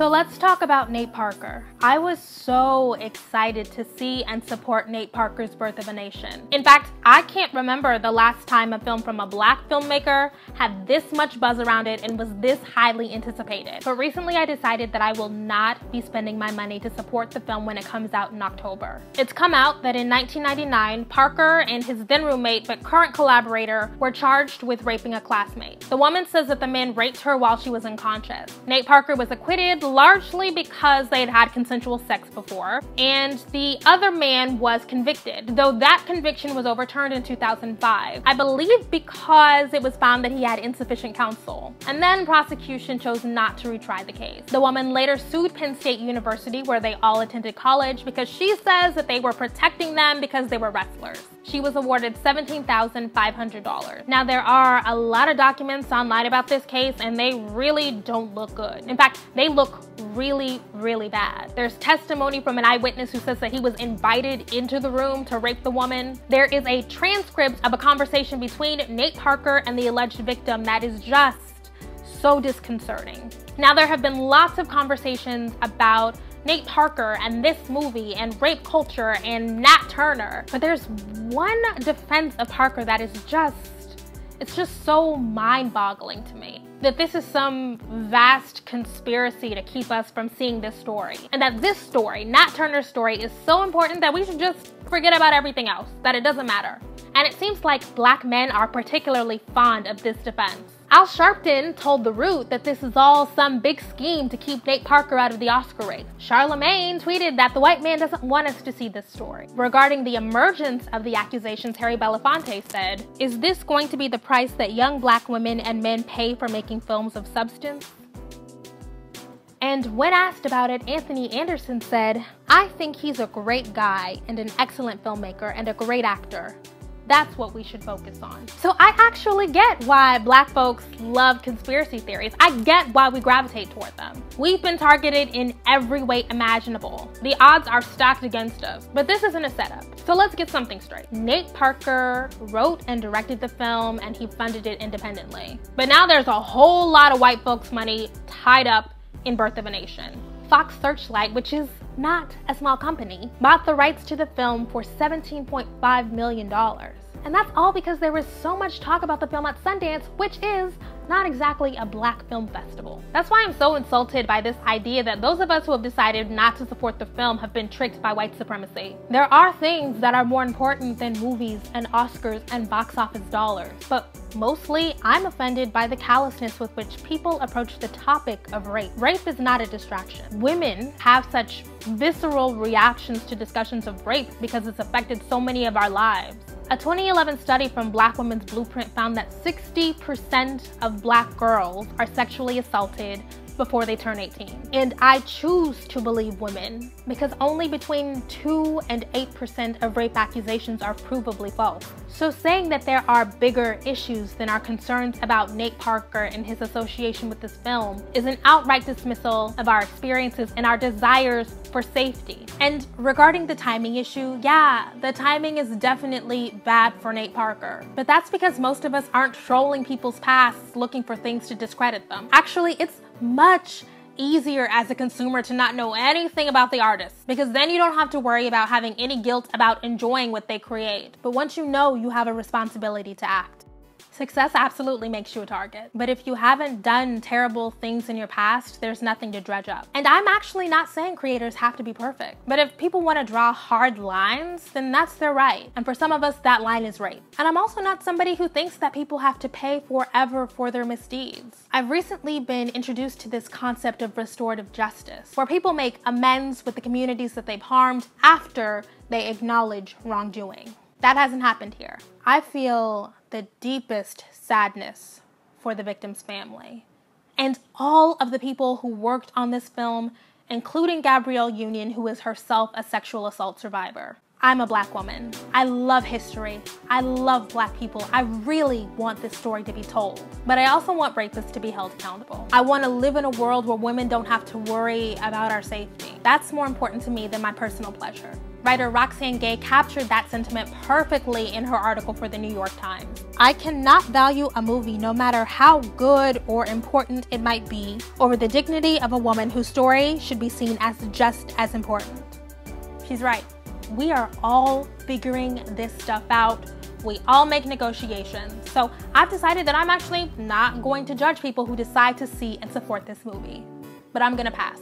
So let's talk about Nate Parker. I was so excited to see and support Nate Parker's Birth of a Nation. In fact, I can't remember the last time a film from a black filmmaker had this much buzz around it and was this highly anticipated. But recently I decided that I will not be spending my money to support the film when it comes out in October. It's come out that in 1999, Parker and his then roommate but current collaborator were charged with raping a classmate. The woman says that the man raped her while she was unconscious. Nate Parker was acquitted largely because they had had consensual sex before, and the other man was convicted, though that conviction was overturned in 2005. I believe because it was found that he had insufficient counsel. And then prosecution chose not to retry the case. The woman later sued Penn State University, where they all attended college, because she says that they were protecting them because they were wrestlers she was awarded $17,500. Now, there are a lot of documents online about this case, and they really don't look good. In fact, they look really, really bad. There's testimony from an eyewitness who says that he was invited into the room to rape the woman. There is a transcript of a conversation between Nate Parker and the alleged victim that is just so disconcerting. Now, there have been lots of conversations about Nate Parker and this movie and rape culture and Nat Turner. But there's one defense of Parker that is just, it's just so mind boggling to me. That this is some vast conspiracy to keep us from seeing this story. And that this story, Nat Turner's story, is so important that we should just forget about everything else, that it doesn't matter. And it seems like black men are particularly fond of this defense. Al Sharpton told The Root that this is all some big scheme to keep Nate Parker out of the Oscar race. Charlamagne tweeted that the white man doesn't want us to see this story. Regarding the emergence of the accusations, Harry Belafonte said, Is this going to be the price that young black women and men pay for making films of substance? And when asked about it, Anthony Anderson said, I think he's a great guy and an excellent filmmaker and a great actor. That's what we should focus on. So I actually get why black folks love conspiracy theories. I get why we gravitate toward them. We've been targeted in every way imaginable. The odds are stacked against us, but this isn't a setup. So let's get something straight. Nate Parker wrote and directed the film and he funded it independently. But now there's a whole lot of white folks' money tied up in Birth of a Nation. Fox Searchlight, which is not a small company, bought the rights to the film for $17.5 million. And that's all because there was so much talk about the film at Sundance, which is not exactly a black film festival. That's why I'm so insulted by this idea that those of us who have decided not to support the film have been tricked by white supremacy. There are things that are more important than movies and Oscars and box office dollars, but mostly I'm offended by the callousness with which people approach the topic of rape. Rape is not a distraction. Women have such visceral reactions to discussions of rape because it's affected so many of our lives. A 2011 study from Black Women's Blueprint found that 60% of black girls are sexually assaulted before they turn 18. And I choose to believe women because only between 2 and 8% of rape accusations are provably false. So saying that there are bigger issues than our concerns about Nate Parker and his association with this film is an outright dismissal of our experiences and our desires for safety. And regarding the timing issue, yeah, the timing is definitely bad for Nate Parker. But that's because most of us aren't trolling people's pasts looking for things to discredit them. Actually, it's much easier as a consumer to not know anything about the artist because then you don't have to worry about having any guilt about enjoying what they create. But once you know, you have a responsibility to act. Success absolutely makes you a target. But if you haven't done terrible things in your past, there's nothing to dredge up. And I'm actually not saying creators have to be perfect. But if people want to draw hard lines, then that's their right. And for some of us, that line is rape. And I'm also not somebody who thinks that people have to pay forever for their misdeeds. I've recently been introduced to this concept of restorative justice, where people make amends with the communities that they've harmed after they acknowledge wrongdoing. That hasn't happened here. I feel the deepest sadness for the victim's family and all of the people who worked on this film, including Gabrielle Union, who is herself a sexual assault survivor. I'm a black woman. I love history. I love black people. I really want this story to be told. But I also want rapists to be held accountable. I want to live in a world where women don't have to worry about our safety. That's more important to me than my personal pleasure. Writer Roxane Gay captured that sentiment perfectly in her article for the New York Times. I cannot value a movie, no matter how good or important it might be, over the dignity of a woman whose story should be seen as just as important. She's right. We are all figuring this stuff out. We all make negotiations. So I've decided that I'm actually not going to judge people who decide to see and support this movie. But I'm gonna pass.